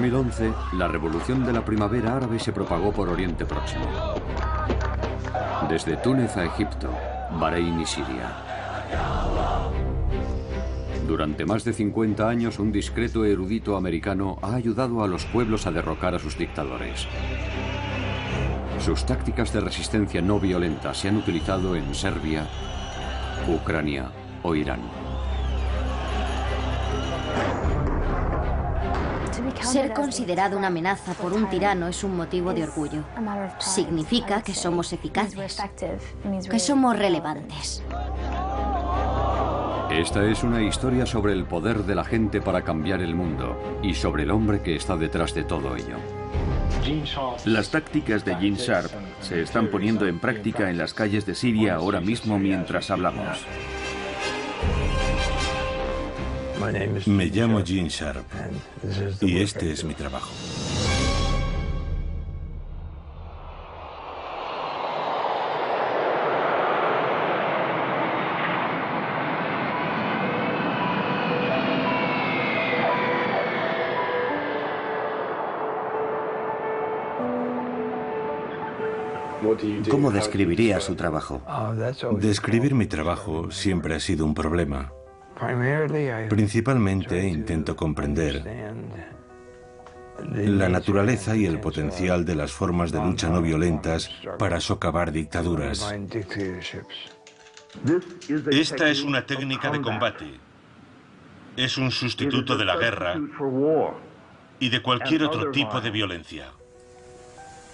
En 2011, la revolución de la primavera árabe se propagó por Oriente Próximo. Desde Túnez a Egipto, Bahrein y Siria. Durante más de 50 años, un discreto erudito americano ha ayudado a los pueblos a derrocar a sus dictadores. Sus tácticas de resistencia no violenta se han utilizado en Serbia, Ucrania o Irán. Ser considerado una amenaza por un tirano es un motivo de orgullo. Significa que somos eficaces, que somos relevantes. Esta es una historia sobre el poder de la gente para cambiar el mundo y sobre el hombre que está detrás de todo ello. Las tácticas de Gene Sharp se están poniendo en práctica en las calles de Siria ahora mismo mientras hablamos. Me llamo Gene Sharp y este es mi trabajo. ¿Cómo describiría su trabajo? Describir mi trabajo siempre ha sido un problema. Principalmente intento comprender la naturaleza y el potencial de las formas de lucha no violentas para socavar dictaduras. Esta es una técnica de combate. Es un sustituto de la guerra y de cualquier otro tipo de violencia.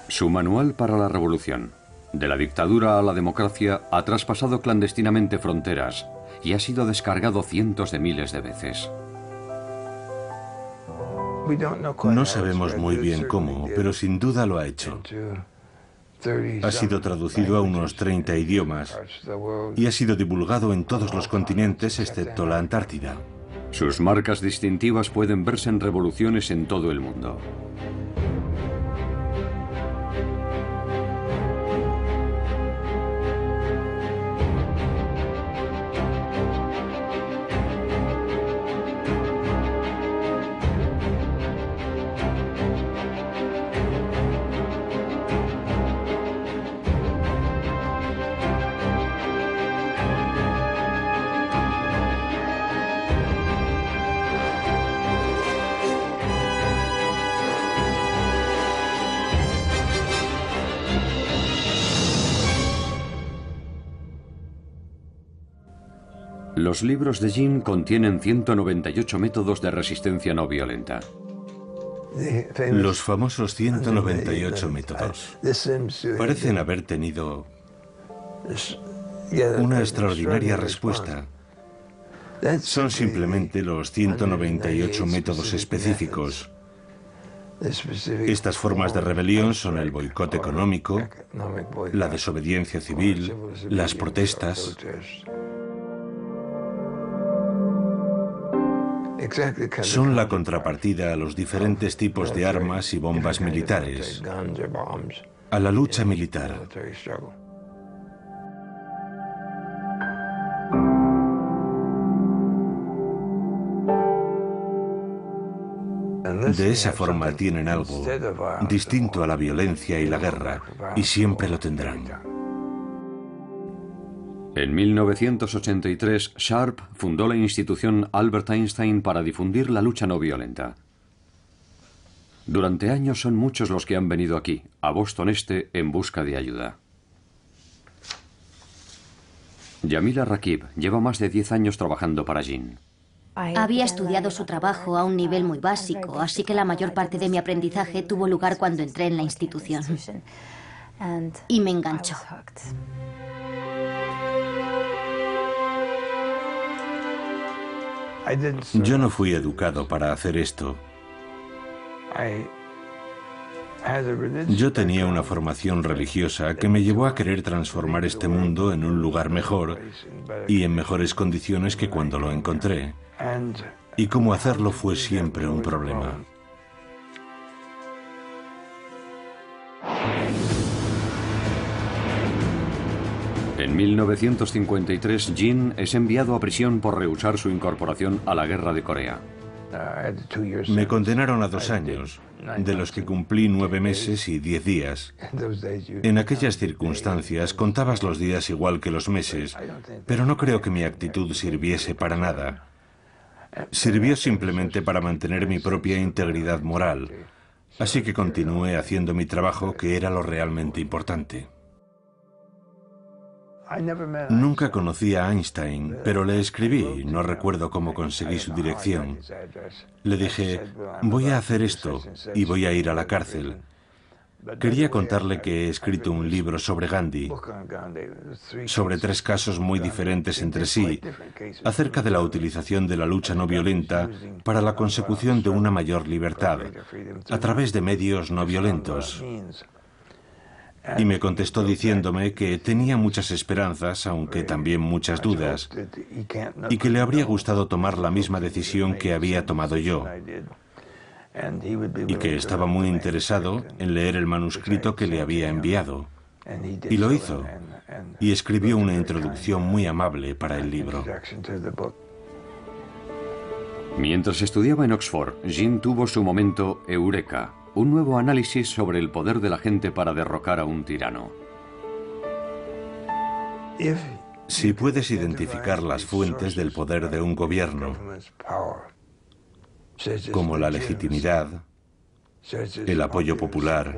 Su manual para la revolución. De la dictadura a la democracia ha traspasado clandestinamente fronteras y ha sido descargado cientos de miles de veces. No sabemos muy bien cómo, pero sin duda lo ha hecho. Ha sido traducido a unos 30 idiomas y ha sido divulgado en todos los continentes excepto la Antártida. Sus marcas distintivas pueden verse en revoluciones en todo el mundo. Los libros de Jin contienen 198 métodos de resistencia no violenta. Los famosos 198 métodos parecen haber tenido una extraordinaria respuesta. Son simplemente los 198 métodos específicos. Estas formas de rebelión son el boicot económico, la desobediencia civil, las protestas. Son la contrapartida a los diferentes tipos de armas y bombas militares, a la lucha militar. De esa forma tienen algo distinto a la violencia y la guerra, y siempre lo tendrán. En 1983, Sharp fundó la institución Albert Einstein para difundir la lucha no violenta. Durante años son muchos los que han venido aquí, a Boston Este, en busca de ayuda. Yamila Rakib lleva más de 10 años trabajando para Jean. Había estudiado su trabajo a un nivel muy básico, así que la mayor parte de mi aprendizaje tuvo lugar cuando entré en la institución. Y me enganchó. Yo no fui educado para hacer esto. Yo tenía una formación religiosa que me llevó a querer transformar este mundo en un lugar mejor y en mejores condiciones que cuando lo encontré. Y cómo hacerlo fue siempre un problema. En 1953, Jin es enviado a prisión por rehusar su incorporación a la guerra de Corea. Me condenaron a dos años, de los que cumplí nueve meses y diez días. En aquellas circunstancias contabas los días igual que los meses, pero no creo que mi actitud sirviese para nada. Sirvió simplemente para mantener mi propia integridad moral, así que continué haciendo mi trabajo que era lo realmente importante. Nunca conocí a Einstein, pero le escribí, no recuerdo cómo conseguí su dirección. Le dije, voy a hacer esto y voy a ir a la cárcel. Quería contarle que he escrito un libro sobre Gandhi, sobre tres casos muy diferentes entre sí, acerca de la utilización de la lucha no violenta para la consecución de una mayor libertad, a través de medios no violentos y me contestó diciéndome que tenía muchas esperanzas, aunque también muchas dudas, y que le habría gustado tomar la misma decisión que había tomado yo, y que estaba muy interesado en leer el manuscrito que le había enviado. Y lo hizo, y escribió una introducción muy amable para el libro. Mientras estudiaba en Oxford, Jean tuvo su momento eureka un nuevo análisis sobre el poder de la gente para derrocar a un tirano. Si puedes identificar las fuentes del poder de un gobierno, como la legitimidad, el apoyo popular,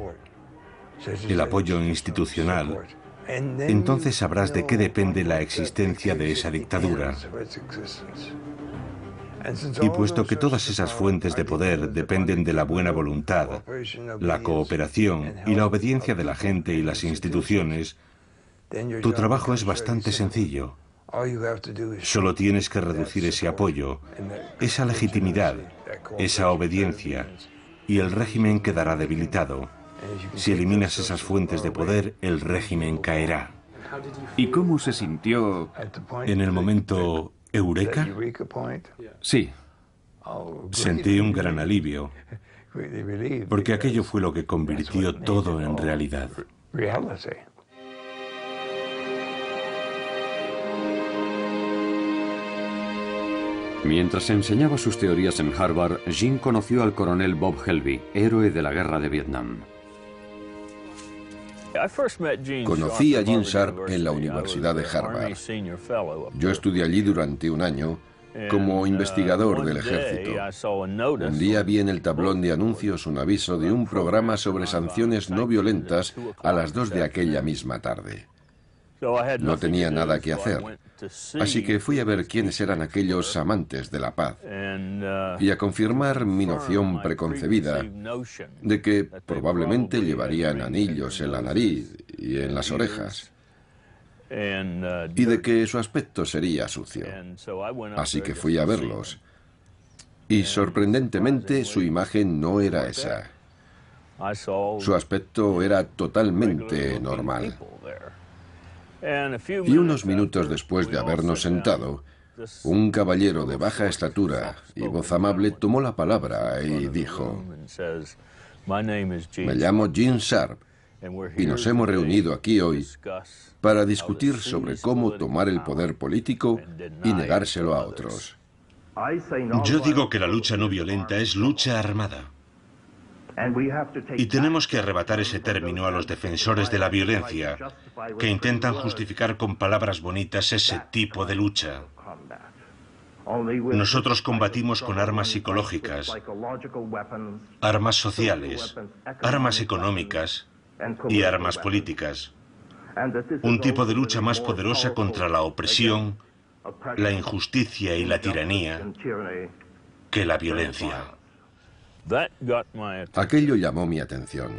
el apoyo institucional, entonces sabrás de qué depende la existencia de esa dictadura. Y puesto que todas esas fuentes de poder dependen de la buena voluntad, la cooperación y la obediencia de la gente y las instituciones, tu trabajo es bastante sencillo. Solo tienes que reducir ese apoyo, esa legitimidad, esa obediencia, y el régimen quedará debilitado. Si eliminas esas fuentes de poder, el régimen caerá. ¿Y cómo se sintió en el momento ¿Eureka? Sí. Sentí un gran alivio, porque aquello fue lo que convirtió todo en realidad. Mientras enseñaba sus teorías en Harvard, Jean conoció al coronel Bob Helby, héroe de la guerra de Vietnam. Conocí a Gene Sharp en la Universidad de Harvard. Yo estudié allí durante un año como uh, investigador del ejército. Un día vi en el tablón de anuncios un aviso de un programa sobre sanciones no violentas a las dos de aquella misma tarde. No tenía nada que hacer, así que fui a ver quiénes eran aquellos amantes de la paz uh, y a confirmar mi noción preconcebida de que probablemente llevarían anillos en la nariz y en las orejas uh, y de que su aspecto sería sucio. Así que fui a verlos y sorprendentemente su imagen no era esa. Su aspecto era totalmente normal. Y unos minutos después de habernos sentado, un caballero de baja estatura y voz amable tomó la palabra y dijo, me llamo Gene Sharp y nos hemos reunido aquí hoy para discutir sobre cómo tomar el poder político y negárselo a otros. Yo digo que la lucha no violenta es lucha armada. Y tenemos que arrebatar ese término a los defensores de la violencia, que intentan justificar con palabras bonitas ese tipo de lucha. Nosotros combatimos con armas psicológicas, armas sociales, armas económicas y armas políticas. Un tipo de lucha más poderosa contra la opresión, la injusticia y la tiranía que la violencia. Aquello llamó mi atención.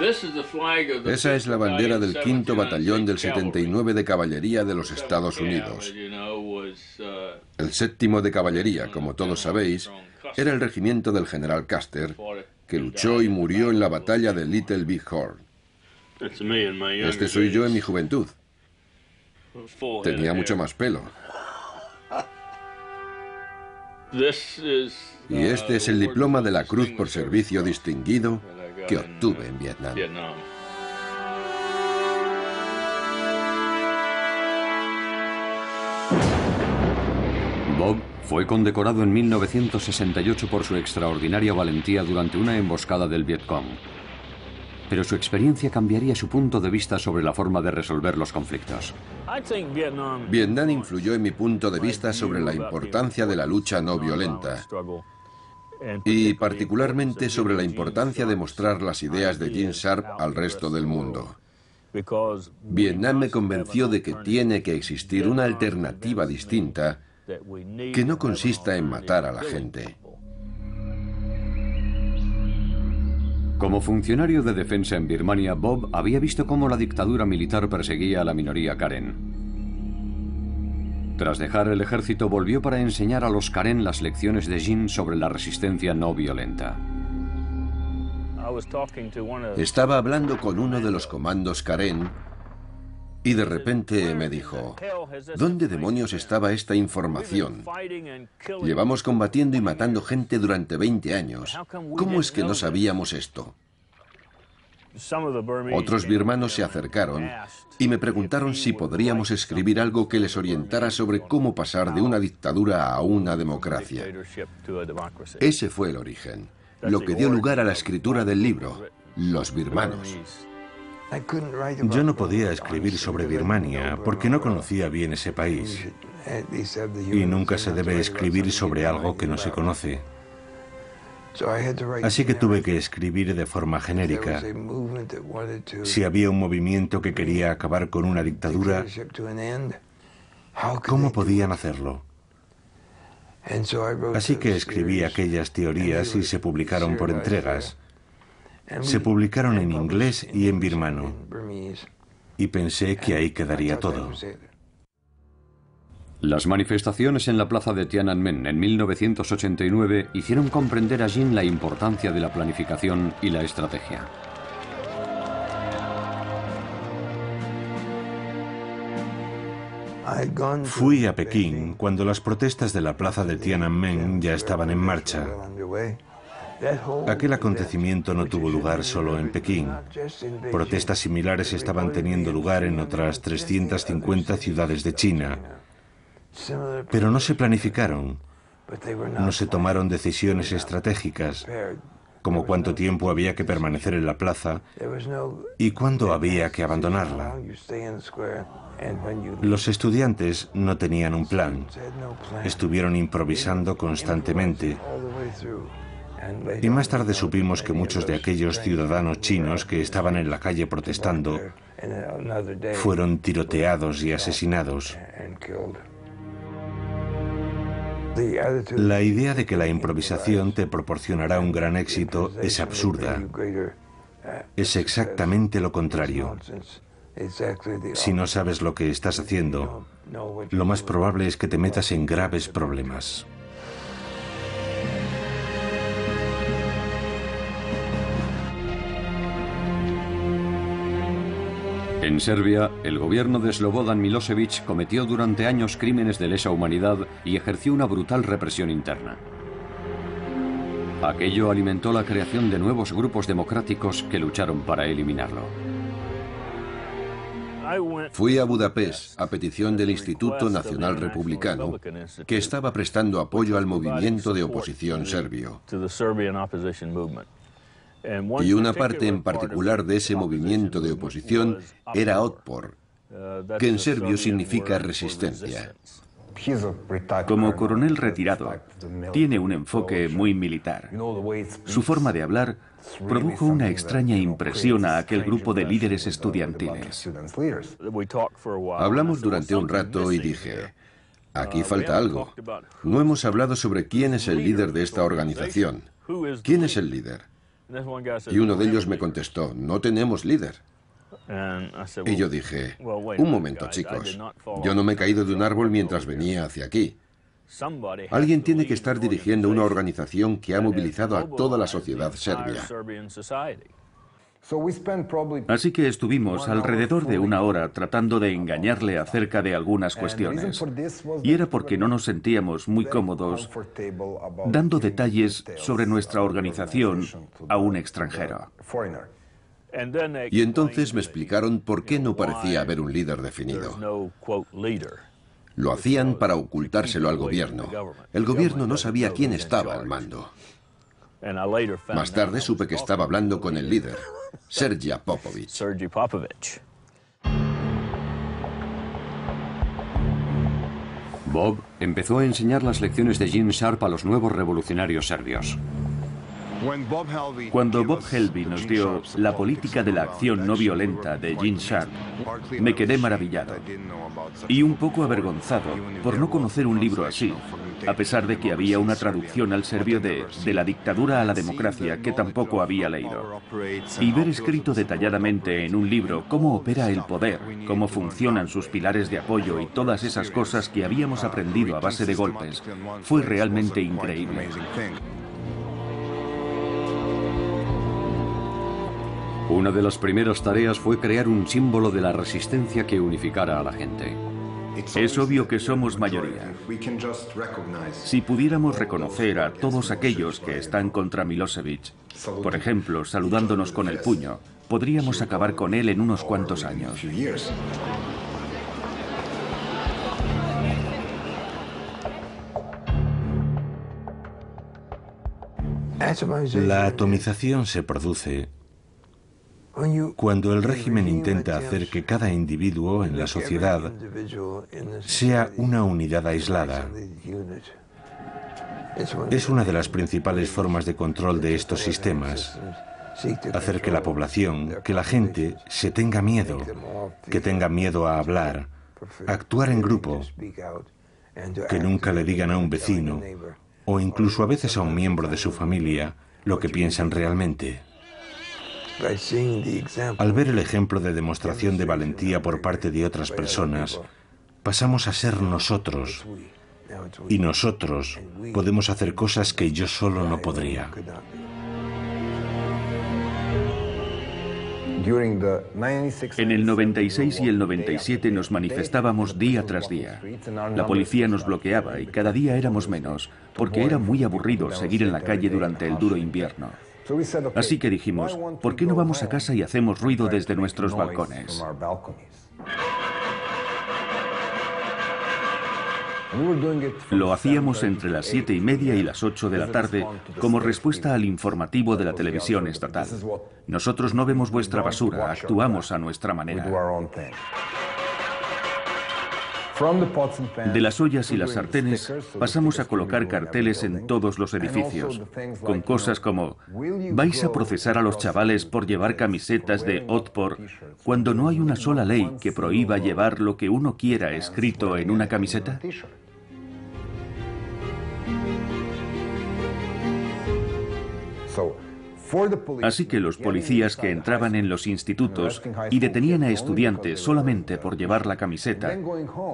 Esa es la bandera del quinto batallón del 79 de caballería de los Estados Unidos. El séptimo de caballería, como todos sabéis, era el regimiento del general Custer, que luchó y murió en la batalla de Little Big Horn. Este soy yo en mi juventud. Tenía mucho más pelo. Y este es el diploma de la Cruz por Servicio Distinguido que obtuve en Vietnam. Bob fue condecorado en 1968 por su extraordinaria valentía durante una emboscada del Vietcong. Pero su experiencia cambiaría su punto de vista sobre la forma de resolver los conflictos. Vietnam influyó en mi punto de vista sobre la importancia de la lucha no violenta y particularmente sobre la importancia de mostrar las ideas de Gene Sharp al resto del mundo. Vietnam me convenció de que tiene que existir una alternativa distinta que no consista en matar a la gente. Como funcionario de defensa en Birmania, Bob había visto cómo la dictadura militar perseguía a la minoría Karen. Tras dejar el ejército volvió para enseñar a los Karen las lecciones de Jin sobre la resistencia no violenta. Estaba hablando con uno de los comandos Karen y de repente me dijo, ¿dónde demonios estaba esta información? Llevamos combatiendo y matando gente durante 20 años. ¿Cómo es que no sabíamos esto? Otros birmanos se acercaron y me preguntaron si podríamos escribir algo que les orientara sobre cómo pasar de una dictadura a una democracia. Ese fue el origen, lo que dio lugar a la escritura del libro, Los birmanos. Yo no podía escribir sobre Birmania porque no conocía bien ese país. Y nunca se debe escribir sobre algo que no se conoce. Así que tuve que escribir de forma genérica. Si había un movimiento que quería acabar con una dictadura, ¿cómo podían hacerlo? Así que escribí aquellas teorías y se publicaron por entregas. Se publicaron en inglés y en birmano. Y pensé que ahí quedaría todo. Las manifestaciones en la plaza de Tiananmen en 1989 hicieron comprender a Jin la importancia de la planificación y la estrategia. Fui a Pekín cuando las protestas de la plaza de Tiananmen ya estaban en marcha. Aquel acontecimiento no tuvo lugar solo en Pekín. Protestas similares estaban teniendo lugar en otras 350 ciudades de China. Pero no se planificaron, no se tomaron decisiones estratégicas, como cuánto tiempo había que permanecer en la plaza y cuándo había que abandonarla. Los estudiantes no tenían un plan, estuvieron improvisando constantemente. Y más tarde supimos que muchos de aquellos ciudadanos chinos que estaban en la calle protestando fueron tiroteados y asesinados. La idea de que la improvisación te proporcionará un gran éxito es absurda. Es exactamente lo contrario. Si no sabes lo que estás haciendo, lo más probable es que te metas en graves problemas. En Serbia, el gobierno de Slobodan Milosevic cometió durante años crímenes de lesa humanidad y ejerció una brutal represión interna. Aquello alimentó la creación de nuevos grupos democráticos que lucharon para eliminarlo. Fui a Budapest a petición del Instituto Nacional Republicano, que estaba prestando apoyo al movimiento de oposición serbio. Y una parte en particular de ese movimiento de oposición era Otpor, que en serbio significa resistencia. Como coronel retirado, tiene un enfoque muy militar. Su forma de hablar produjo una extraña impresión a aquel grupo de líderes estudiantiles. Hablamos durante un rato y dije, aquí falta algo. No hemos hablado sobre quién es el líder de esta organización. ¿Quién es el líder? Y uno de ellos me contestó, no tenemos líder. Y yo dije, un momento chicos, yo no me he caído de un árbol mientras venía hacia aquí. Alguien tiene que estar dirigiendo una organización que ha movilizado a toda la sociedad serbia. Así que estuvimos alrededor de una hora tratando de engañarle acerca de algunas cuestiones. Y era porque no nos sentíamos muy cómodos dando detalles sobre nuestra organización a un extranjero. Y entonces me explicaron por qué no parecía haber un líder definido. Lo hacían para ocultárselo al gobierno. El gobierno no sabía quién estaba al mando. Más tarde supe que estaba hablando con el líder, Sergei Popovich. Bob empezó a enseñar las lecciones de Gene Sharp a los nuevos revolucionarios serbios. Cuando Bob Helby nos dio La política de la acción no violenta de Gene Sharp, me quedé maravillado y un poco avergonzado por no conocer un libro así, a pesar de que había una traducción al serbio de De la dictadura a la democracia que tampoco había leído. Y ver escrito detalladamente en un libro cómo opera el poder, cómo funcionan sus pilares de apoyo y todas esas cosas que habíamos aprendido a base de golpes, fue realmente increíble. Una de las primeras tareas fue crear un símbolo de la resistencia que unificara a la gente. Es obvio que somos mayoría. Si pudiéramos reconocer a todos aquellos que están contra Milosevic, por ejemplo, saludándonos con el puño, podríamos acabar con él en unos cuantos años. La atomización se produce cuando el régimen intenta hacer que cada individuo en la sociedad sea una unidad aislada, es una de las principales formas de control de estos sistemas. Hacer que la población, que la gente se tenga miedo, que tenga miedo a hablar, actuar en grupo, que nunca le digan a un vecino o incluso a veces a un miembro de su familia lo que piensan realmente. Al ver el ejemplo de demostración de valentía por parte de otras personas, pasamos a ser nosotros. Y nosotros podemos hacer cosas que yo solo no podría. En el 96 y el 97 nos manifestábamos día tras día. La policía nos bloqueaba y cada día éramos menos, porque era muy aburrido seguir en la calle durante el duro invierno. Así que dijimos, ¿por qué no vamos a casa y hacemos ruido desde nuestros balcones? Lo hacíamos entre las siete y media y las ocho de la tarde como respuesta al informativo de la televisión estatal. Nosotros no vemos vuestra basura, actuamos a nuestra manera. De las ollas y las sartenes pasamos a colocar carteles en todos los edificios, con cosas como ¿vais a procesar a los chavales por llevar camisetas de Otpor cuando no hay una sola ley que prohíba llevar lo que uno quiera escrito en una camiseta? Así que los policías que entraban en los institutos y detenían a estudiantes solamente por llevar la camiseta,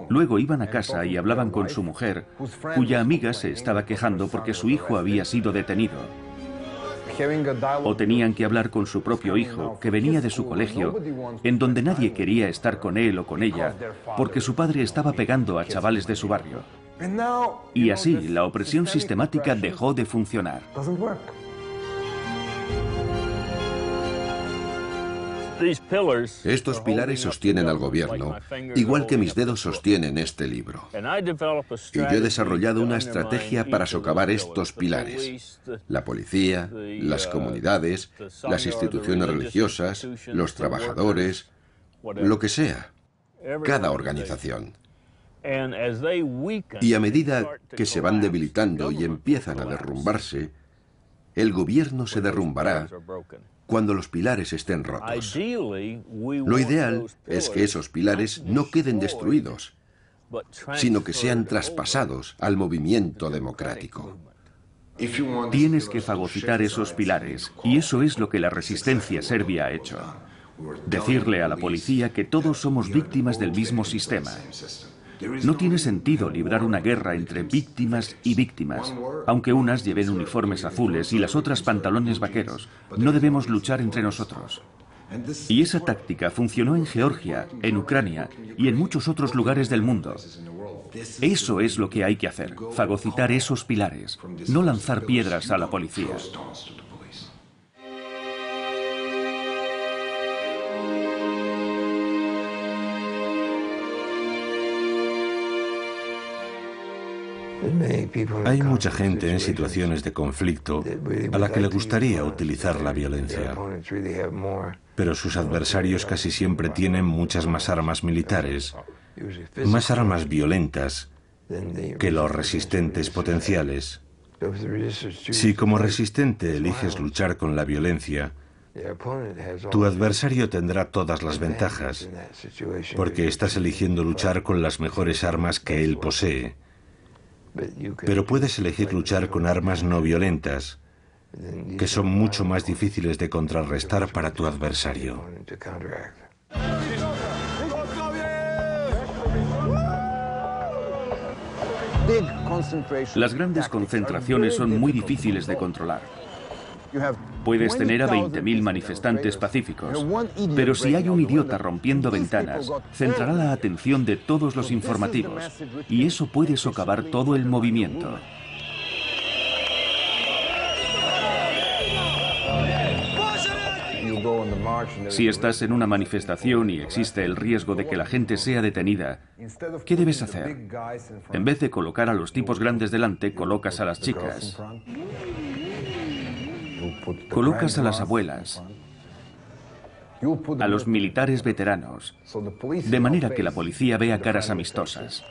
luego iban a casa y hablaban con su mujer, cuya amiga se estaba quejando porque su hijo había sido detenido. O tenían que hablar con su propio hijo, que venía de su colegio, en donde nadie quería estar con él o con ella, porque su padre estaba pegando a chavales de su barrio. Y así la opresión sistemática dejó de funcionar. Estos pilares sostienen al gobierno, igual que mis dedos sostienen este libro. Y yo he desarrollado una estrategia para socavar estos pilares. La policía, las comunidades, las instituciones religiosas, los trabajadores, lo que sea, cada organización. Y a medida que se van debilitando y empiezan a derrumbarse, el gobierno se derrumbará cuando los pilares estén rotos. Lo ideal es que esos pilares no queden destruidos, sino que sean traspasados al movimiento democrático. Tienes que fagocitar esos pilares, y eso es lo que la resistencia serbia ha hecho. Decirle a la policía que todos somos víctimas del mismo sistema. No tiene sentido librar una guerra entre víctimas y víctimas, aunque unas lleven uniformes azules y las otras pantalones vaqueros. No debemos luchar entre nosotros. Y esa táctica funcionó en Georgia, en Ucrania y en muchos otros lugares del mundo. Eso es lo que hay que hacer, fagocitar esos pilares, no lanzar piedras a la policía. Hay mucha gente en situaciones de conflicto a la que le gustaría utilizar la violencia, pero sus adversarios casi siempre tienen muchas más armas militares, más armas violentas que los resistentes potenciales. Si como resistente eliges luchar con la violencia, tu adversario tendrá todas las ventajas, porque estás eligiendo luchar con las mejores armas que él posee. Pero puedes elegir luchar con armas no violentas, que son mucho más difíciles de contrarrestar para tu adversario. Las grandes concentraciones son muy difíciles de controlar. Puedes tener a 20.000 manifestantes pacíficos, pero si hay un idiota rompiendo ventanas, centrará la atención de todos los informativos y eso puede socavar todo el movimiento. Si estás en una manifestación y existe el riesgo de que la gente sea detenida, ¿qué debes hacer? En vez de colocar a los tipos grandes delante, colocas a las chicas. Colocas a las abuelas, a los militares veteranos, de manera que la policía vea caras amistosas.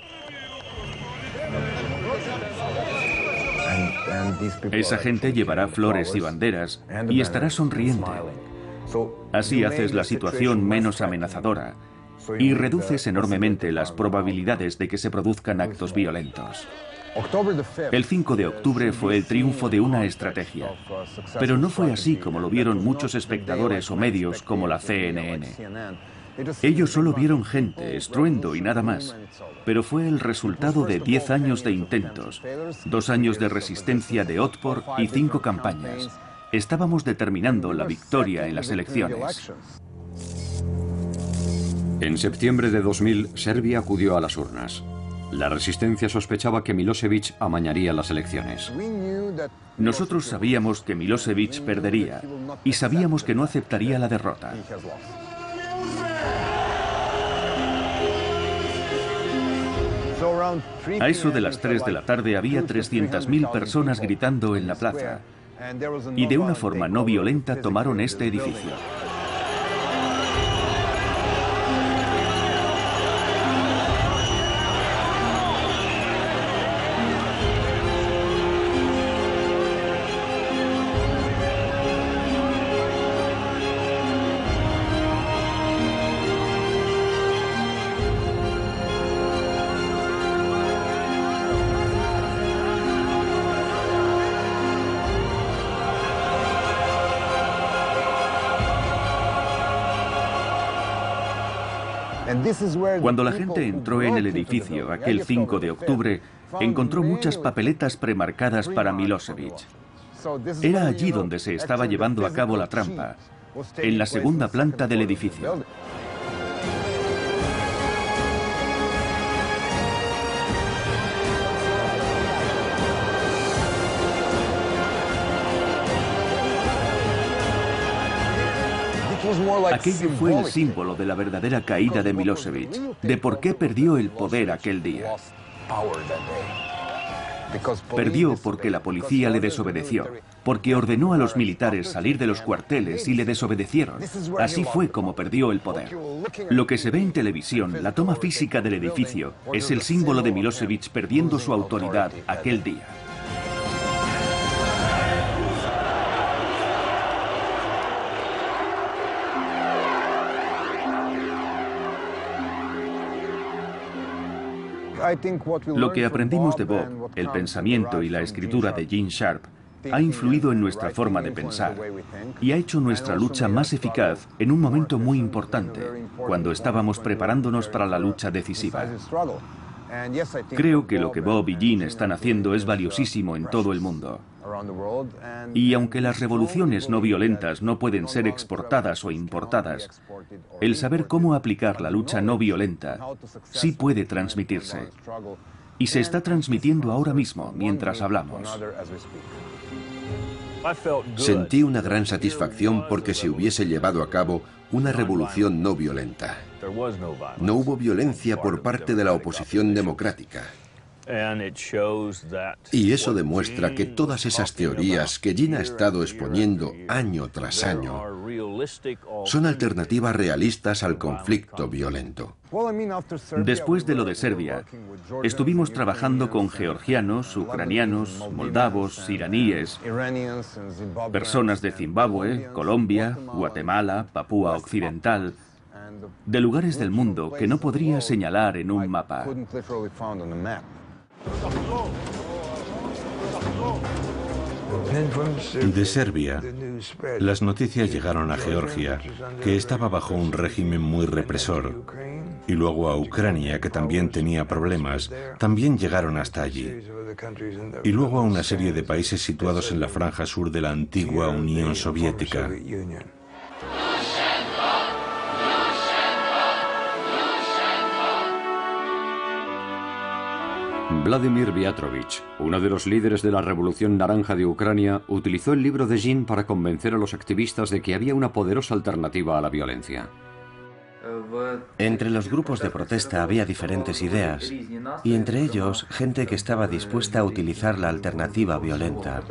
Esa gente llevará flores y banderas y estará sonriente. Así haces la situación menos amenazadora y reduces enormemente las probabilidades de que se produzcan actos violentos. El 5 de octubre fue el triunfo de una estrategia, pero no fue así como lo vieron muchos espectadores o medios como la CNN. Ellos solo vieron gente, estruendo y nada más, pero fue el resultado de 10 años de intentos, dos años de resistencia de Otpor y cinco campañas. Estábamos determinando la victoria en las elecciones. En septiembre de 2000, Serbia acudió a las urnas. La resistencia sospechaba que Milosevic amañaría las elecciones. Nosotros sabíamos que Milosevic perdería y sabíamos que no aceptaría la derrota. A eso de las 3 de la tarde había 300.000 personas gritando en la plaza y de una forma no violenta tomaron este edificio. Cuando la gente entró en el edificio aquel 5 de octubre, encontró muchas papeletas premarcadas para Milosevic. Era allí donde se estaba llevando a cabo la trampa, en la segunda planta del edificio. Aquello fue el símbolo de la verdadera caída de Milosevic, de por qué perdió el poder aquel día. Perdió porque la policía le desobedeció, porque ordenó a los militares salir de los cuarteles y le desobedecieron. Así fue como perdió el poder. Lo que se ve en televisión, la toma física del edificio, es el símbolo de Milosevic perdiendo su autoridad aquel día. Lo que aprendimos de Bob, el pensamiento y la escritura de Gene Sharp, ha influido en nuestra forma de pensar y ha hecho nuestra lucha más eficaz en un momento muy importante, cuando estábamos preparándonos para la lucha decisiva. Creo que lo que Bob y Jean están haciendo es valiosísimo en todo el mundo. Y aunque las revoluciones no violentas no pueden ser exportadas o importadas, el saber cómo aplicar la lucha no violenta sí puede transmitirse. Y se está transmitiendo ahora mismo mientras hablamos. Sentí una gran satisfacción porque se hubiese llevado a cabo una revolución no violenta. No hubo violencia por parte de la oposición democrática. Y eso demuestra que todas esas teorías que Jin ha estado exponiendo año tras año son alternativas realistas al conflicto violento. Después de lo de Serbia, estuvimos trabajando con georgianos, ucranianos, moldavos, iraníes, personas de Zimbabue, Colombia, Guatemala, Papúa Occidental, de lugares del mundo que no podría señalar en un mapa. De Serbia, las noticias llegaron a Georgia, que estaba bajo un régimen muy represor, y luego a Ucrania, que también tenía problemas, también llegaron hasta allí, y luego a una serie de países situados en la franja sur de la antigua Unión Soviética. Vladimir Viatrovich, uno de los líderes de la Revolución Naranja de Ucrania, utilizó el libro de Jin para convencer a los activistas de que había una poderosa alternativa a la violencia. Entre los grupos de protesta había diferentes ideas, y entre ellos gente que estaba dispuesta a utilizar la alternativa violenta.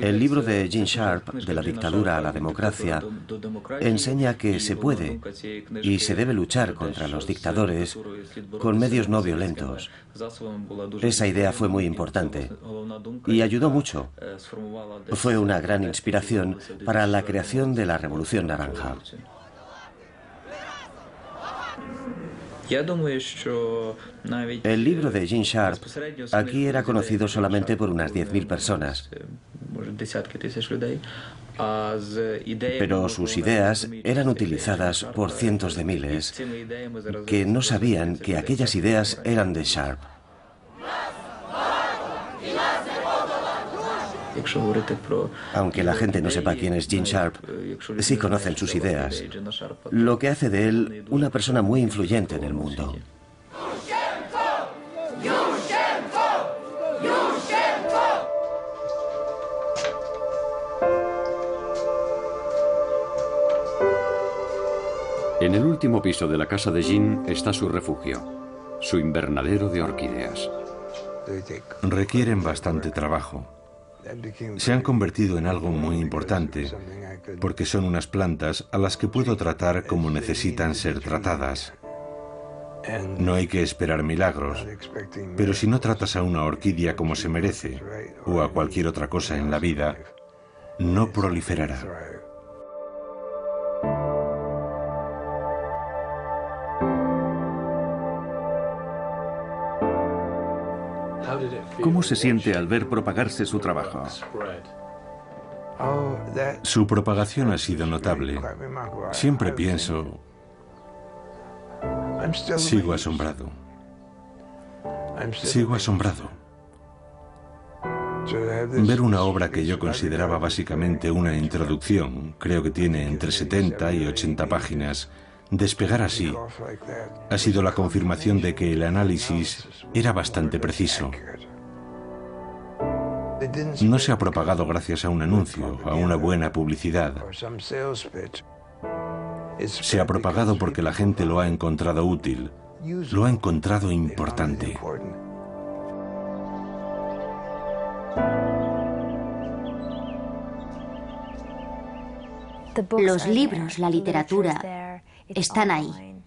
El libro de Gene Sharp, De la dictadura a la democracia, enseña que se puede y se debe luchar contra los dictadores con medios no violentos. Esa idea fue muy importante y ayudó mucho. Fue una gran inspiración para la creación de la Revolución Naranja. El libro de Gene Sharp aquí era conocido solamente por unas 10.000 personas. Pero sus ideas eran utilizadas por cientos de miles que no sabían que aquellas ideas eran de Sharp. Aunque la gente no sepa quién es Gene Sharp, sí conocen sus ideas, lo que hace de él una persona muy influyente en el mundo. En el último piso de la casa de Jean está su refugio, su invernadero de orquídeas. Requieren bastante trabajo. Se han convertido en algo muy importante porque son unas plantas a las que puedo tratar como necesitan ser tratadas. No hay que esperar milagros, pero si no tratas a una orquídea como se merece o a cualquier otra cosa en la vida, no proliferará. ¿Cómo se siente al ver propagarse su trabajo? Su propagación ha sido notable. Siempre pienso, sigo asombrado. Sigo asombrado. Ver una obra que yo consideraba básicamente una introducción, creo que tiene entre 70 y 80 páginas, despegar así ha sido la confirmación de que el análisis era bastante preciso. No se ha propagado gracias a un anuncio, a una buena publicidad. Se ha propagado porque la gente lo ha encontrado útil, lo ha encontrado importante. Los libros, la literatura, están ahí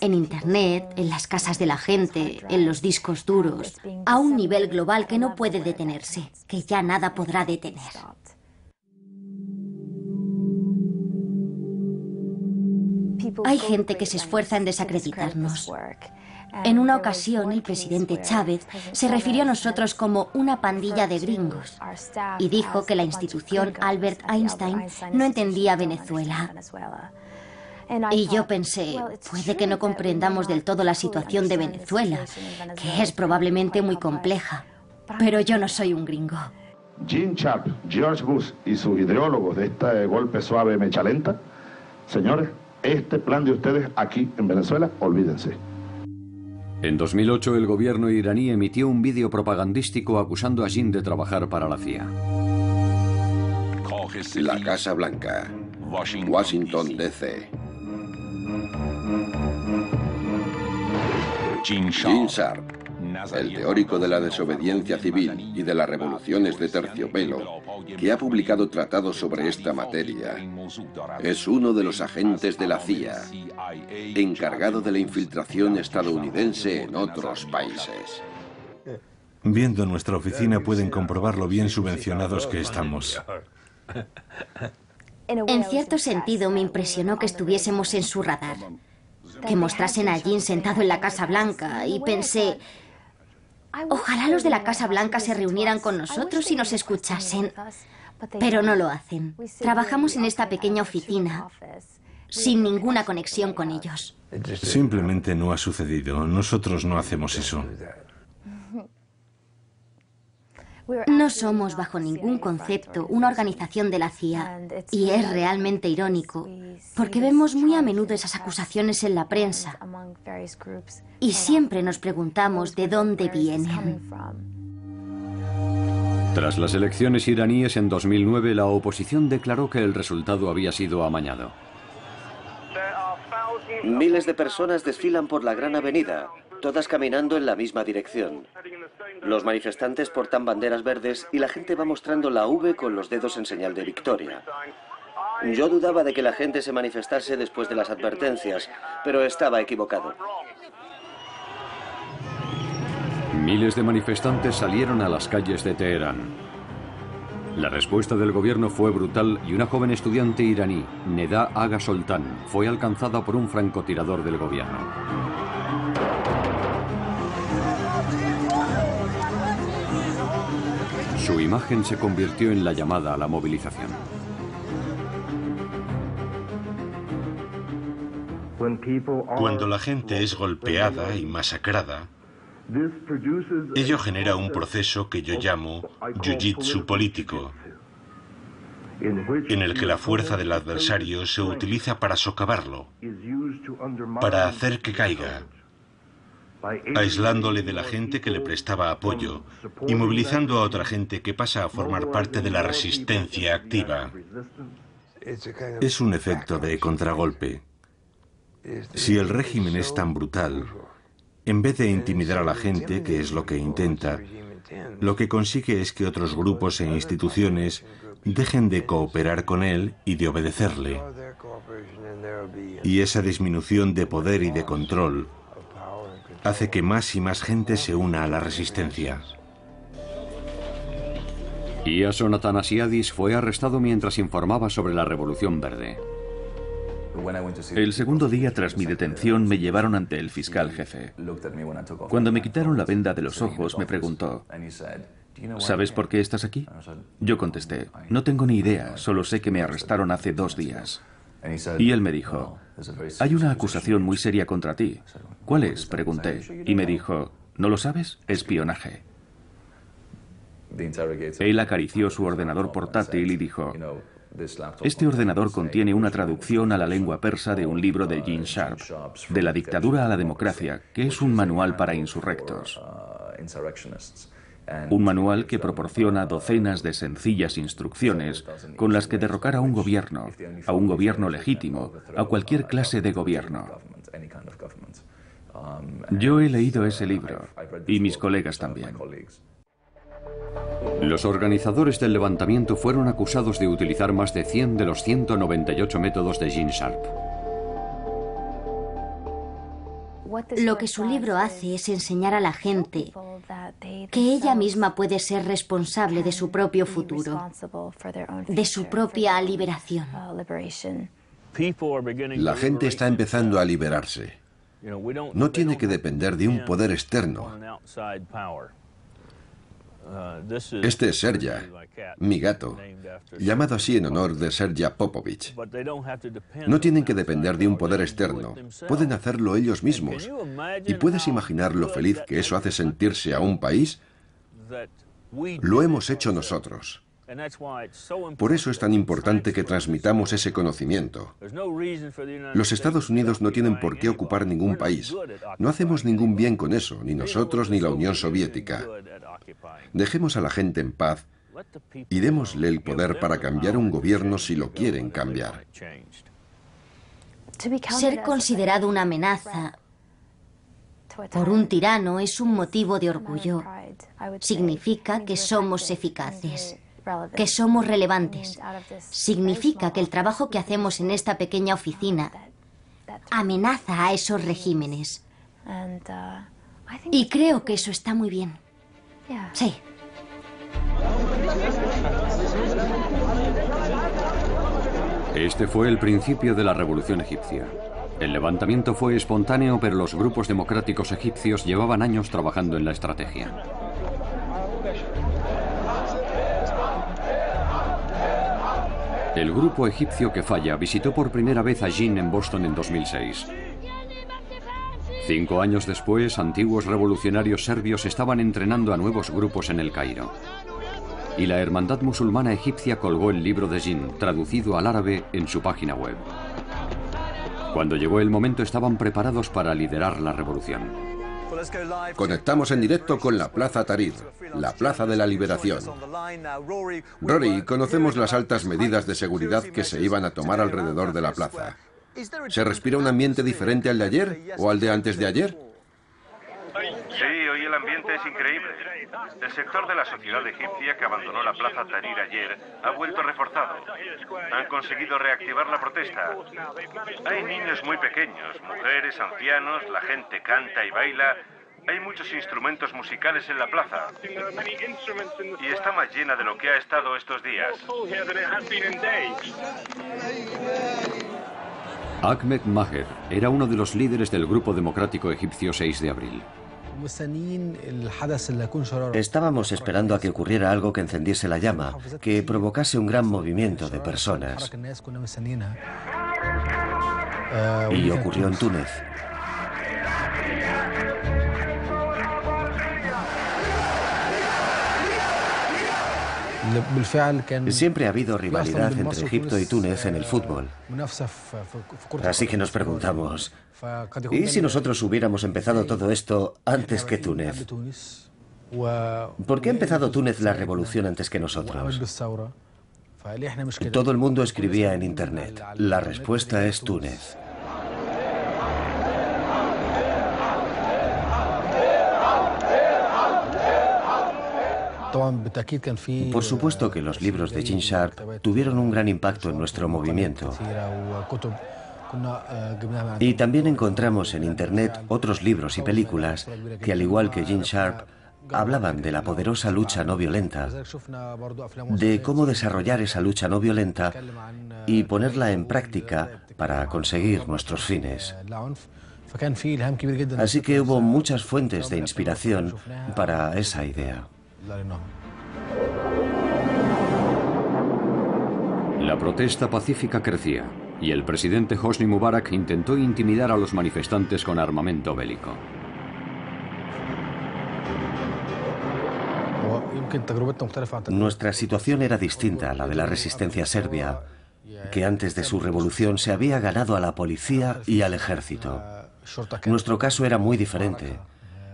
en Internet, en las casas de la gente, en los discos duros, a un nivel global que no puede detenerse, que ya nada podrá detener. Hay gente que se esfuerza en desacreditarnos. En una ocasión, el presidente Chávez se refirió a nosotros como una pandilla de gringos y dijo que la institución Albert Einstein no entendía Venezuela. Y yo pensé, puede que no comprendamos del todo la situación de Venezuela, que es probablemente muy compleja, pero yo no soy un gringo. Jim Sharp, George Bush y sus ideólogos de este golpe suave mecha lenta, señores, este plan de ustedes aquí en Venezuela, olvídense. En 2008 el gobierno iraní emitió un vídeo propagandístico acusando a Jin de trabajar para la CIA. La Casa Blanca, Washington, D.C. Gene Sharp, el teórico de la desobediencia civil y de las revoluciones de terciopelo, que ha publicado tratados sobre esta materia, es uno de los agentes de la CIA, encargado de la infiltración estadounidense en otros países. Viendo nuestra oficina pueden comprobar lo bien subvencionados que estamos. En cierto sentido me impresionó que estuviésemos en su radar, que mostrasen a Jean sentado en la Casa Blanca y pensé, ojalá los de la Casa Blanca se reunieran con nosotros y nos escuchasen, pero no lo hacen. Trabajamos en esta pequeña oficina sin ninguna conexión con ellos. Simplemente no ha sucedido. Nosotros no hacemos eso. No somos bajo ningún concepto una organización de la CIA y es realmente irónico porque vemos muy a menudo esas acusaciones en la prensa y siempre nos preguntamos de dónde vienen. Tras las elecciones iraníes en 2009, la oposición declaró que el resultado había sido amañado. Miles de personas desfilan por la gran avenida, todas caminando en la misma dirección. Los manifestantes portan banderas verdes y la gente va mostrando la V con los dedos en señal de victoria. Yo dudaba de que la gente se manifestase después de las advertencias, pero estaba equivocado. Miles de manifestantes salieron a las calles de Teherán. La respuesta del gobierno fue brutal y una joven estudiante iraní, Neda Aga Soltán, fue alcanzada por un francotirador del gobierno. Su imagen se convirtió en la llamada a la movilización. Cuando la gente es golpeada y masacrada, ello genera un proceso que yo llamo jiu-jitsu político, en el que la fuerza del adversario se utiliza para socavarlo, para hacer que caiga, aislándole de la gente que le prestaba apoyo y movilizando a otra gente que pasa a formar parte de la resistencia activa. Es un efecto de contragolpe. Si el régimen es tan brutal, en vez de intimidar a la gente, que es lo que intenta, lo que consigue es que otros grupos e instituciones dejen de cooperar con él y de obedecerle. Y esa disminución de poder y de control hace que más y más gente se una a la resistencia. Iason Atanasiadis fue arrestado mientras informaba sobre la Revolución Verde. El segundo día tras mi detención me llevaron ante el fiscal jefe. Cuando me quitaron la venda de los ojos me preguntó, ¿sabes por qué estás aquí? Yo contesté, no tengo ni idea, solo sé que me arrestaron hace dos días. Y él me dijo, hay una acusación muy seria contra ti. ¿Cuál es? Pregunté. Y me dijo, ¿no lo sabes? Espionaje. Él acarició su ordenador portátil y dijo, este ordenador contiene una traducción a la lengua persa de un libro de Gene Sharp, De la dictadura a la democracia, que es un manual para insurrectos. Un manual que proporciona docenas de sencillas instrucciones con las que derrocar a un gobierno, a un gobierno legítimo, a cualquier clase de gobierno. Yo he leído ese libro y mis colegas también. Los organizadores del levantamiento fueron acusados de utilizar más de 100 de los 198 métodos de Gene Sharp. Lo que su libro hace es enseñar a la gente que ella misma puede ser responsable de su propio futuro, de su propia liberación. La gente está empezando a liberarse. No tiene que depender de un poder externo. Este es Serja, mi gato, llamado así en honor de Serja Popovich. No tienen que depender de un poder externo, pueden hacerlo ellos mismos. ¿Y puedes imaginar lo feliz que eso hace sentirse a un país? Lo hemos hecho nosotros. Por eso es tan importante que transmitamos ese conocimiento. Los Estados Unidos no tienen por qué ocupar ningún país. No hacemos ningún bien con eso, ni nosotros ni la Unión Soviética. Dejemos a la gente en paz y démosle el poder para cambiar un gobierno si lo quieren cambiar. Ser considerado una amenaza por un tirano es un motivo de orgullo. Significa que somos eficaces, que somos relevantes. Significa que el trabajo que hacemos en esta pequeña oficina amenaza a esos regímenes. Y creo que eso está muy bien. Sí. Este fue el principio de la revolución egipcia. El levantamiento fue espontáneo, pero los grupos democráticos egipcios llevaban años trabajando en la estrategia. El grupo egipcio que falla visitó por primera vez a Jin en Boston en 2006. Cinco años después, antiguos revolucionarios serbios estaban entrenando a nuevos grupos en el Cairo y la Hermandad Musulmana Egipcia colgó el libro de Jin, traducido al árabe, en su página web. Cuando llegó el momento estaban preparados para liderar la revolución. Conectamos en directo con la Plaza Tahrir, la Plaza de la Liberación. Rory, conocemos las altas medidas de seguridad que se iban a tomar alrededor de la plaza. ¿Se respira un ambiente diferente al de ayer o al de antes de ayer? Es increíble. El sector de la sociedad egipcia que abandonó la plaza Tahrir ayer ha vuelto reforzado. Han conseguido reactivar la protesta. Hay niños muy pequeños, mujeres, ancianos, la gente canta y baila. Hay muchos instrumentos musicales en la plaza. Y está más llena de lo que ha estado estos días. Ahmed Maher era uno de los líderes del Grupo Democrático Egipcio 6 de abril. Estábamos esperando a que ocurriera algo que encendiese la llama, que provocase un gran movimiento de personas. Y ocurrió en Túnez. Siempre ha habido rivalidad entre Egipto y Túnez en el fútbol. Así que nos preguntamos, ¿y si nosotros hubiéramos empezado todo esto antes que Túnez? ¿Por qué ha empezado Túnez la revolución antes que nosotros? Todo el mundo escribía en Internet. La respuesta es Túnez. Por supuesto que los libros de Gene Sharp tuvieron un gran impacto en nuestro movimiento. Y también encontramos en Internet otros libros y películas que, al igual que Gene Sharp, hablaban de la poderosa lucha no violenta, de cómo desarrollar esa lucha no violenta y ponerla en práctica para conseguir nuestros fines. Así que hubo muchas fuentes de inspiración para esa idea. La protesta pacífica crecía y el presidente Hosni Mubarak intentó intimidar a los manifestantes con armamento bélico. Nuestra situación era distinta a la de la resistencia serbia, que antes de su revolución se había ganado a la policía y al ejército. Nuestro caso era muy diferente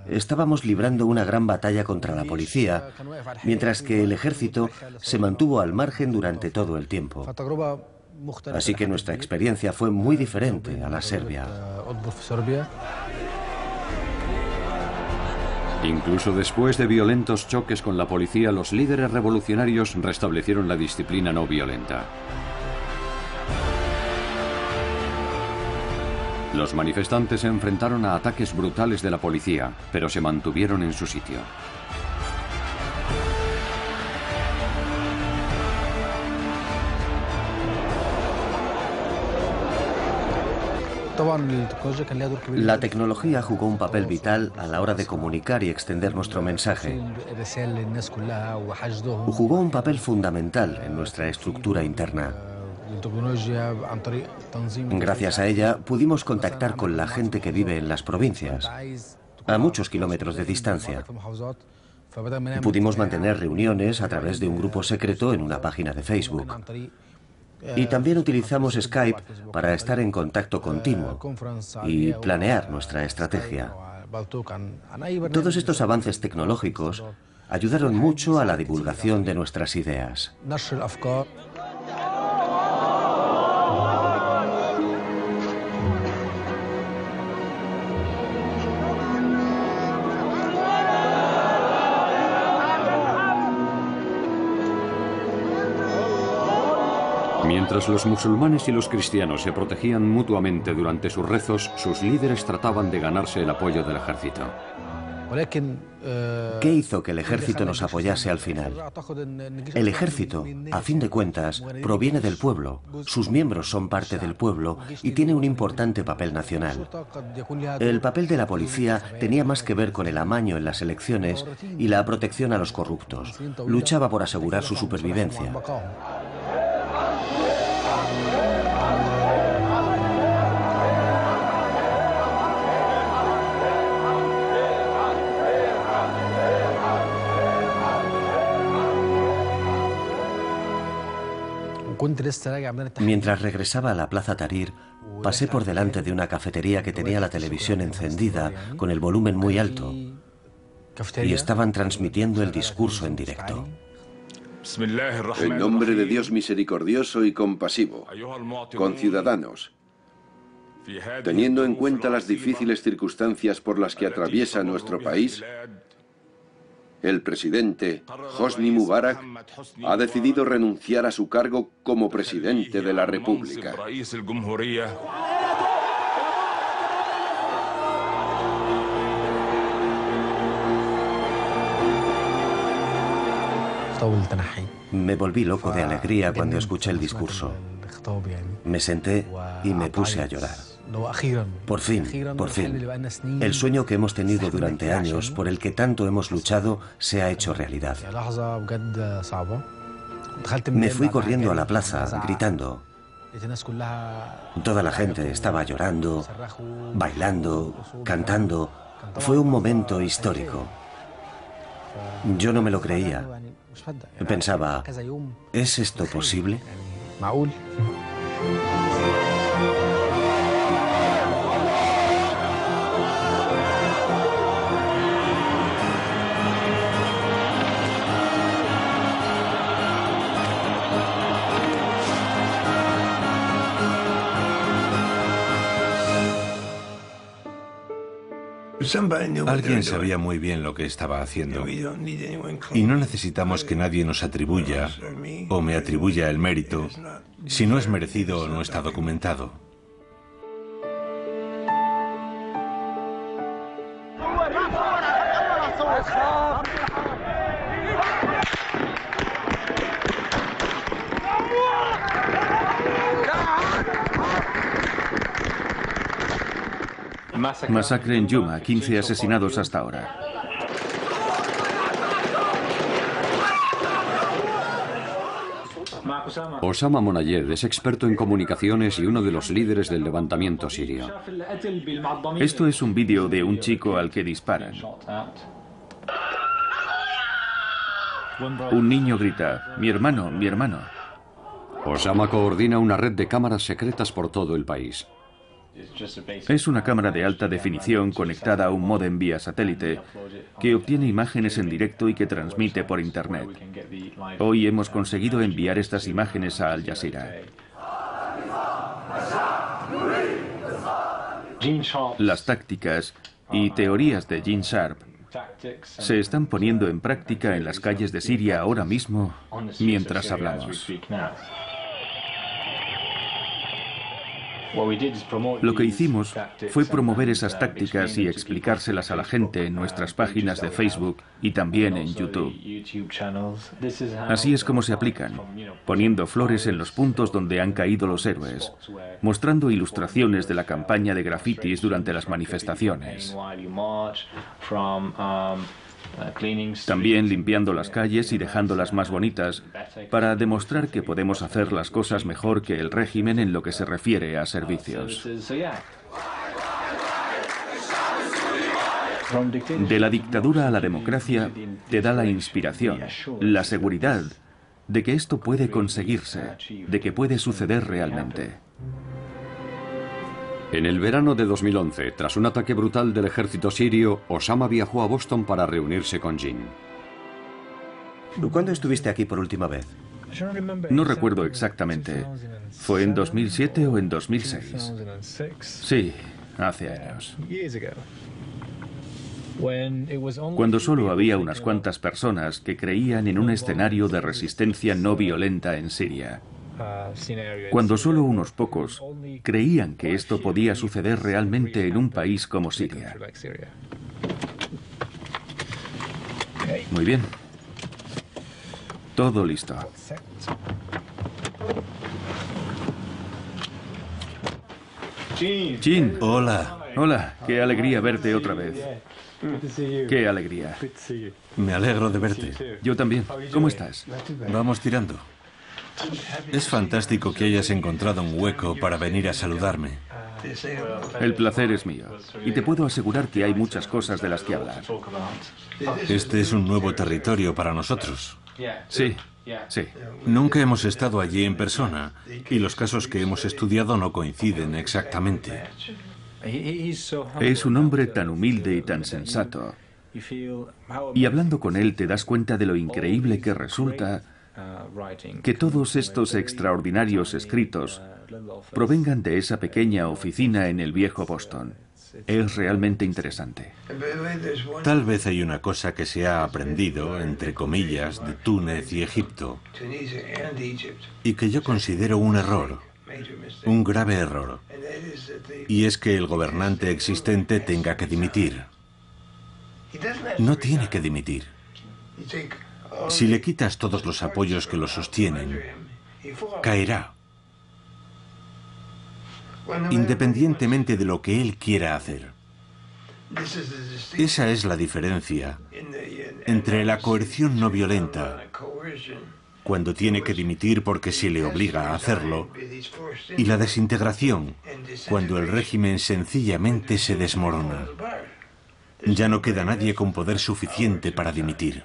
estábamos librando una gran batalla contra la policía, mientras que el ejército se mantuvo al margen durante todo el tiempo. Así que nuestra experiencia fue muy diferente a la serbia. Incluso después de violentos choques con la policía, los líderes revolucionarios restablecieron la disciplina no violenta. Los manifestantes se enfrentaron a ataques brutales de la policía, pero se mantuvieron en su sitio. La tecnología jugó un papel vital a la hora de comunicar y extender nuestro mensaje. Jugó un papel fundamental en nuestra estructura interna. Gracias a ella pudimos contactar con la gente que vive en las provincias, a muchos kilómetros de distancia. Pudimos mantener reuniones a través de un grupo secreto en una página de Facebook. Y también utilizamos Skype para estar en contacto continuo y planear nuestra estrategia. Todos estos avances tecnológicos ayudaron mucho a la divulgación de nuestras ideas. Mientras los musulmanes y los cristianos se protegían mutuamente durante sus rezos, sus líderes trataban de ganarse el apoyo del ejército. ¿Qué hizo que el ejército nos apoyase al final? El ejército, a fin de cuentas, proviene del pueblo, sus miembros son parte del pueblo y tiene un importante papel nacional. El papel de la policía tenía más que ver con el amaño en las elecciones y la protección a los corruptos. Luchaba por asegurar su supervivencia. Mientras regresaba a la Plaza Tahrir, pasé por delante de una cafetería que tenía la televisión encendida con el volumen muy alto. y estaban transmitiendo el discurso en directo. En nombre de Dios misericordioso y compasivo, con ciudadanos, teniendo en cuenta las difíciles circunstancias por las que atraviesa nuestro país, el presidente Hosni Mubarak ha decidido renunciar a su cargo como presidente de la República. Me volví loco de alegría cuando escuché el discurso. Me senté y me puse a llorar. Por fin, por fin, el sueño que hemos tenido durante años, por el que tanto hemos luchado, se ha hecho realidad. Me fui corriendo a la plaza, gritando. Toda la gente estaba llorando, bailando, cantando. Fue un momento histórico. Yo no me lo creía. Pensaba, ¿es esto posible? Alguien sabía muy bien lo que estaba haciendo. Y no necesitamos que nadie nos atribuya o me atribuya el mérito si no es merecido o no está documentado. Masacre en Yuma, 15 asesinados hasta ahora. Osama Monayed es experto en comunicaciones y uno de los líderes del levantamiento sirio. Esto es un vídeo de un chico al que disparan. Un niño grita, mi hermano, mi hermano. Osama coordina una red de cámaras secretas por todo el país. Es una cámara de alta definición conectada a un modem vía satélite que obtiene imágenes en directo y que transmite por Internet. Hoy hemos conseguido enviar estas imágenes a Al Jazeera. Las tácticas y teorías de Gene Sharp se están poniendo en práctica en las calles de Siria ahora mismo mientras hablamos. Lo que hicimos fue promover esas tácticas y explicárselas a la gente en nuestras páginas de Facebook y también en YouTube. Así es como se aplican, poniendo flores en los puntos donde han caído los héroes, mostrando ilustraciones de la campaña de grafitis durante las manifestaciones. También limpiando las calles y dejándolas más bonitas para demostrar que podemos hacer las cosas mejor que el régimen en lo que se refiere a servicios. De la dictadura a la democracia te da la inspiración, la seguridad de que esto puede conseguirse, de que puede suceder realmente. En el verano de 2011, tras un ataque brutal del ejército sirio, Osama viajó a Boston para reunirse con Jin. ¿Cuándo estuviste aquí por última vez? No recuerdo exactamente. ¿Fue en 2007 o en 2006? Sí, hace años. Cuando solo había unas cuantas personas que creían en un escenario de resistencia no violenta en Siria. Cuando solo unos pocos creían que esto podía suceder realmente en un país como Siria. Muy bien. Todo listo. Jin. Hola. Hola, qué alegría verte otra vez. Qué alegría. Me alegro de verte. Yo también. ¿Cómo estás? Vamos tirando. Es fantástico que hayas encontrado un hueco para venir a saludarme. El placer es mío. Y te puedo asegurar que hay muchas cosas de las que hablar. Este es un nuevo territorio para nosotros. Sí, sí. Nunca hemos estado allí en persona y los casos que hemos estudiado no coinciden exactamente. Es un hombre tan humilde y tan sensato. Y hablando con él te das cuenta de lo increíble que resulta que todos estos extraordinarios escritos provengan de esa pequeña oficina en el viejo Boston. Es realmente interesante. Tal vez hay una cosa que se ha aprendido, entre comillas, de Túnez y Egipto, y que yo considero un error, un grave error, y es que el gobernante existente tenga que dimitir. No tiene que dimitir. Si le quitas todos los apoyos que lo sostienen, caerá. Independientemente de lo que él quiera hacer. Esa es la diferencia entre la coerción no violenta, cuando tiene que dimitir porque se le obliga a hacerlo, y la desintegración, cuando el régimen sencillamente se desmorona. Ya no queda nadie con poder suficiente para dimitir.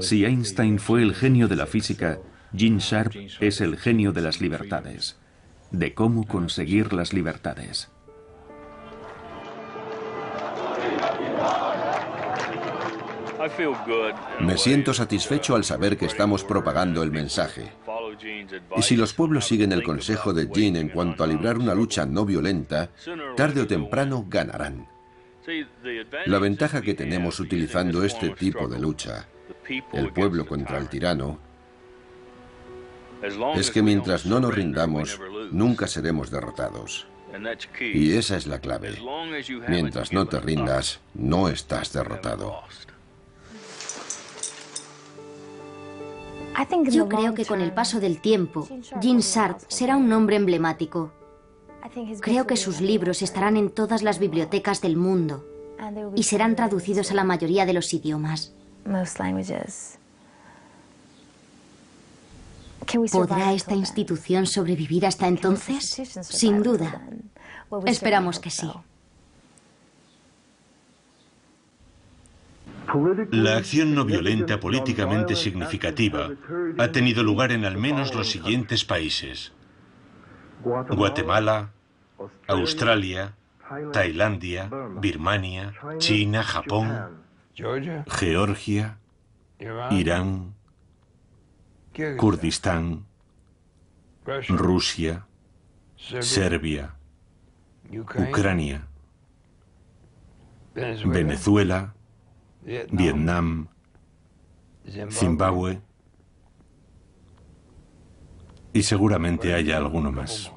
Si Einstein fue el genio de la física, Gene Sharp es el genio de las libertades, de cómo conseguir las libertades. Me siento satisfecho al saber que estamos propagando el mensaje. Y si los pueblos siguen el consejo de Gene en cuanto a librar una lucha no violenta, tarde o temprano ganarán. La ventaja que tenemos utilizando este tipo de lucha, el pueblo contra el tirano, es que mientras no nos rindamos, nunca seremos derrotados. Y esa es la clave. Mientras no te rindas, no estás derrotado. Yo creo que con el paso del tiempo, Gene Sharp será un nombre emblemático. Creo que sus libros estarán en todas las bibliotecas del mundo y serán traducidos a la mayoría de los idiomas. ¿Podrá esta institución sobrevivir hasta entonces? Sin duda. Esperamos que sí. La acción no violenta políticamente significativa ha tenido lugar en al menos los siguientes países. Guatemala, Australia, Tailandia, Birmania, China, Japón, Georgia, Irán, Kurdistán, Rusia, Serbia, Ucrania, Venezuela, Vietnam, Zimbabue y seguramente haya alguno más.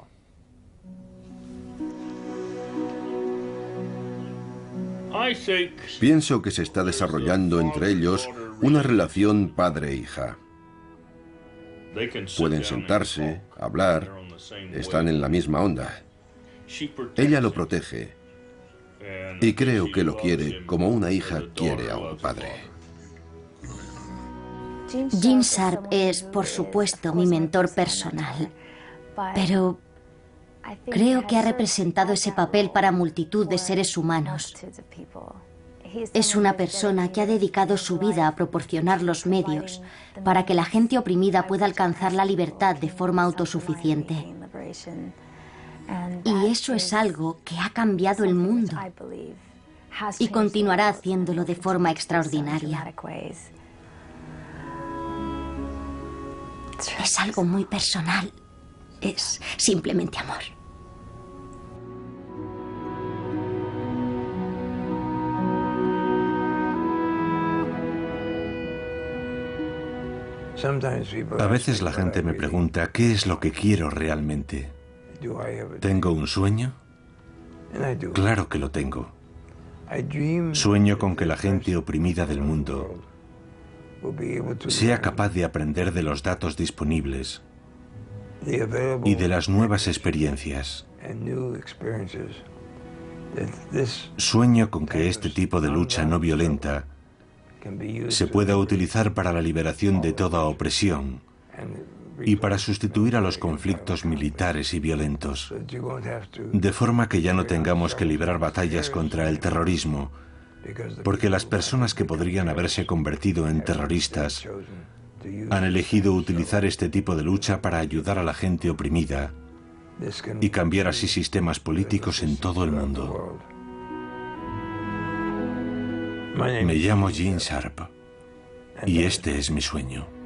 Pienso que se está desarrollando entre ellos una relación padre-hija. Pueden sentarse, hablar, están en la misma onda. Ella lo protege y creo que lo quiere como una hija quiere a un padre. Jim Sharp es, por supuesto, mi mentor personal, pero creo que ha representado ese papel para multitud de seres humanos. Es una persona que ha dedicado su vida a proporcionar los medios para que la gente oprimida pueda alcanzar la libertad de forma autosuficiente. Y eso es algo que ha cambiado el mundo y continuará haciéndolo de forma extraordinaria. Es algo muy personal. Es simplemente amor. A veces la gente me pregunta, ¿qué es lo que quiero realmente? ¿Tengo un sueño? Claro que lo tengo. Sueño con que la gente oprimida del mundo sea capaz de aprender de los datos disponibles y de las nuevas experiencias. Sueño con que este tipo de lucha no violenta se pueda utilizar para la liberación de toda opresión y para sustituir a los conflictos militares y violentos, de forma que ya no tengamos que librar batallas contra el terrorismo, porque las personas que podrían haberse convertido en terroristas han elegido utilizar este tipo de lucha para ayudar a la gente oprimida y cambiar así sistemas políticos en todo el mundo. Me llamo Gene Sharp y este es mi sueño.